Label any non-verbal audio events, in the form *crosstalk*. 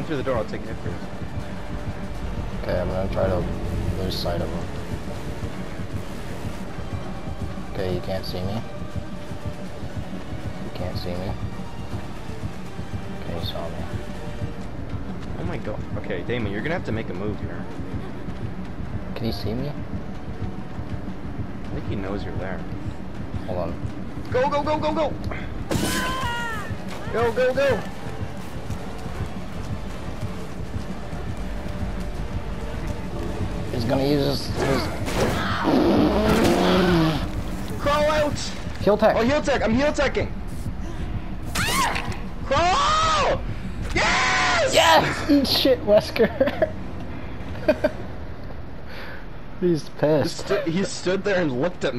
Run through the door, I'll take hit first. Okay, I'm gonna try to lose sight of him. Okay, you can't see me. You can't see me. Okay, you saw me. Oh my god. Okay, Damon, you're gonna have to make a move here. Can you see me? I think he knows you're there. Hold on. Go, go, go, go, go! Go, go, go! He's gonna use his, his Crawl out! heal tech. Oh, heal tech! I'm heal teching! Crawl! Yes! Yes! Eat *laughs* shit, Wesker. *laughs* He's He pissed. he stood there and looked at me.